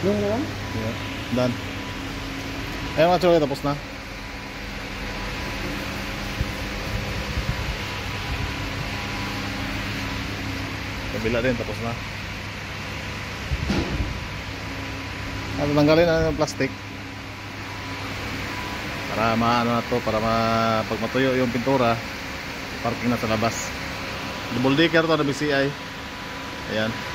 May Yung naman? Yeah. Done. Ayun mga choy, tapos na. Kabila din, tapos na. At tanggalin na yung plastic. Para maano na to, para ma, pag matuyo yung pintura, parking na sa labas. Double decker to na BCI. Ayan.